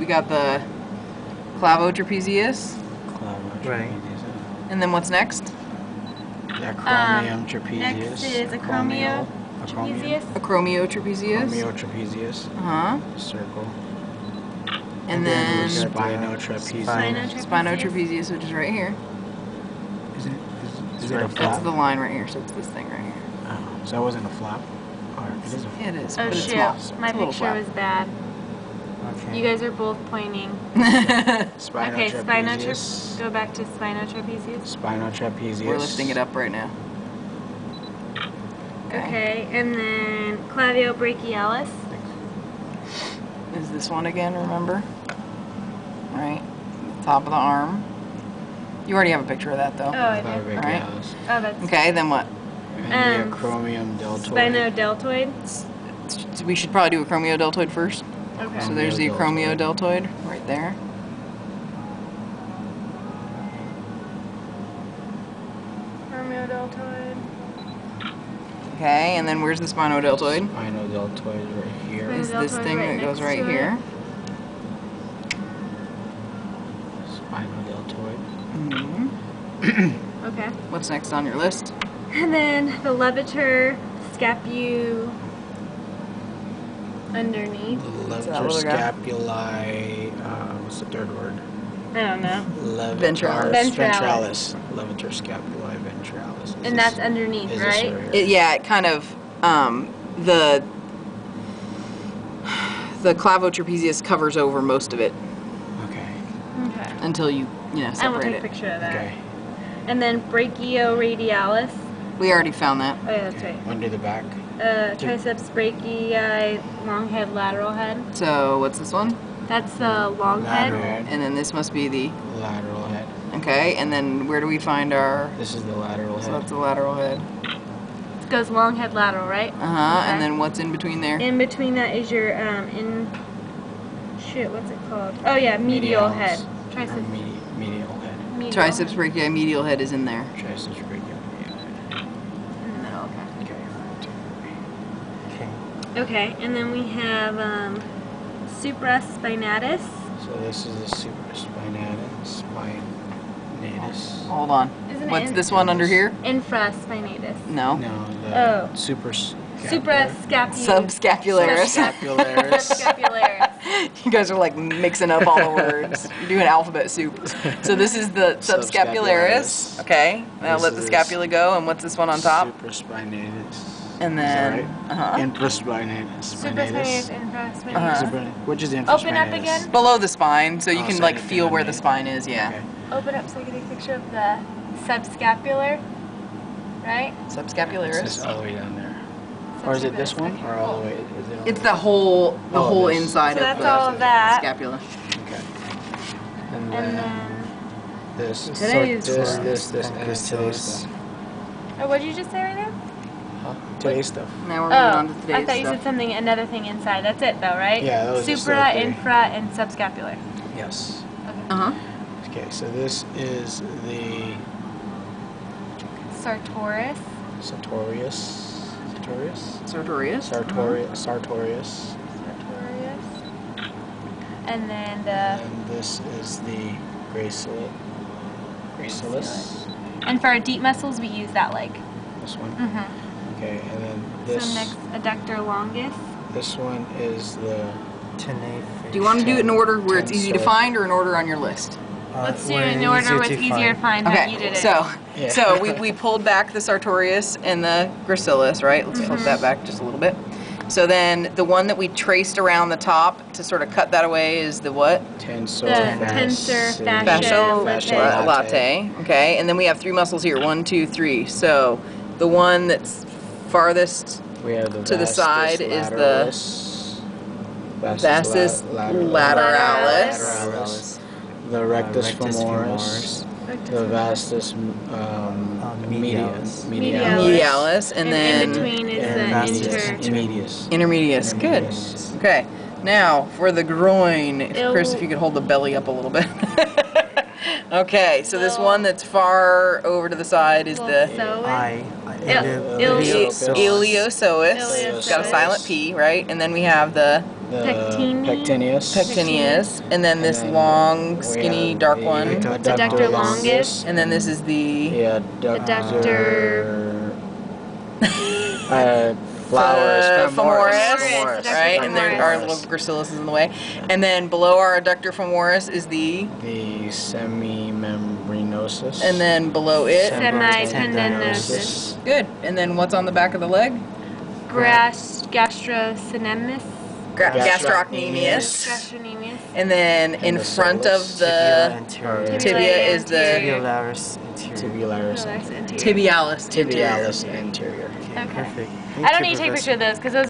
we got the clavotrapezius, Right. and then what's next? Acromium Um, trapezius. next is acromio Acromium. trapezius. Acromiotrapezius. Acromio trapezius. Uh huh. Circle. And we then got the Spinotrapezius. spino- spinotrapezius, which is right here. Is it, is, is it a flap? That's the line right here, so it's this thing right here. Oh, so that wasn't a flap? Or it is a flap. It is, Oh but it's shoot, small. my It's picture flap. was bad. Okay. You guys are both pointing. Spinotrapezius. Okay, spinotrapezius. Go back to spinotrapezius. Spinotrapezius. We're lifting it up right now. Okay, and then claviobrachialis. Is this one again, remember? Right? Top of the arm. You already have a picture of that though. Oh, I did. Claviculis. Oh, that's Okay, then what? And Um, the acromium deltoid. spinodeltoid. We should probably do acromiodeltoid first. Okay. So there's the acromio deltoid right there. Acromiodeltoid. Okay, and then where's the spinodeltoid? Spinodeltoid right here. Is this thing right that goes right to it. here. Spinodeltoid. hmm Okay. What's next on your list? And then the levator scapu underneath. Levator that what I got? scapulae. Uh, what's the third word? I don't know. Levator Ventralis. ventralis. Levator scapulae ventralis. Is And this- that's underneath, is right? here? It, yeah, it kind of um, the the clavotrapezius covers over most of it Okay. Okay. until you you know I will separate take a picture of that. Okay. And then brachioradialis. We already found that. Oh yeah, that's okay. right. Under the back. Uh, triceps brachii, long head, lateral head. So what's this one? That's the long Lateral head. head. And then this must be the Lateral head. okay. And then where do we find our? This is the lateral So head. that's the lateral head. It goes long head, lateral, right? Uh huh. Okay. And then what's in between there? In between that is your um in shit. What's it called? Oh yeah, medial Medialis. head. Triceps. medi- medial head. medial Triceps brachii medial head is in there. Triceps brachial medial head. In the middle. Okay. Okay. Okay. Okay, and then we have um, supraspinatus. So this is the supraspinatus, spinatus. Hold on. Isn't What's this one under here? Infraspinatus. No. No, the Oh. super Suprascapularis. Subscapularis. Subscapularis. Subscapularis. you guys are like mixing up all the words. You're doing alphabet soup. So this is the subscapularis. Subscapularis. Okay. Now This let the scapula go. And what's this one on top? Supraspinatus. And Is then. that right? huh. Infraspinatus. Supraspinatus, Spinatus. infraspinatus. Uh-huh. Which is infraspinatus? Open up again. Below the spine, so you Oh, can so like feel where the spine is. Yeah. Okay. Open up so I can take a picture of the subscapular. Right? Subscapularis. just all the way down there. Or is it this one? Or all the way? Is it all It's the whole the Oh, whole this. inside So of that's the all of that. scapula. Okay. And And then then. this. Today's this, one. this, this, and Focus today's those. Oh, what did you just say right now? Huh? Today's stuff. Now we're Oh, moving on to today's I thought you stuff. said something, another thing inside. That's it, though, right? Yeah, that was Supra, right there. infra, and subscapular. Yes. Okay. Uh huh. Okay, so this is the Sartorius. sartorius. Sartorius? Sartorius. Sartorius. Sartorius. Sartorius. And then the. And this is the gracilis. Gracilis. And for our deep muscles, we use that leg. This one. Mm-hmm. Okay, and then this. So next, adductor longus. This one is the. Tenay Do you want to do it in order where it's easy to find or in order on your list? Uh, Let's do it in order easier where it's easier to find how Okay, you did it. so Yeah. so we, we pulled back the sartorius and the gracilis, right? Let's flip that back just a little bit. So then the one that we traced around the top to sort of cut that away is the what? Tensor The fasci- tensor fascia Fascial latae. latae. Okay, and then we have three muscles here. One, two, three. So the one that's farthest We have the To the vastus side is the lateralis, vastus la- lateralis. lateralis, the rectus, rectus femoris, the vastus um, Um, medialis, medialis. Medialis. medialis, and, And, then in between is and the vastus inter. intermedius. intermedius. Good. Okay. Now for the groin, if, Chris, if you could hold the belly up a little bit. okay, so this one that's far over to the side is the Lil- I. Il- il- Iliopsoas. iliopsoas. Iliopsoas. Got a silent P, right? And then we have the The Pectineus. pectineus. pectineus, and then this then long, skinny, dark the one, Adductor longus. and then this is the adductor. Adductor- uh, flowers. uh, femoris. femoris, Femoris, right? And there femoris. our little gracilis is in the way, and then below our adductor femoris is the, The semimembranosus. and then below it, Semitendinosus. good. And then what's on the back of the leg? Gras- gastrocenemus. Gra- Gastrocnemius. gastrocnemius. And then And in the front of the anterior. tibia is the Tibialaris anterior. Tibialis. That's anterior. tibialis. anterior. Tibialis anterior. Okay. Perfect. I don't need to take a picture of those because those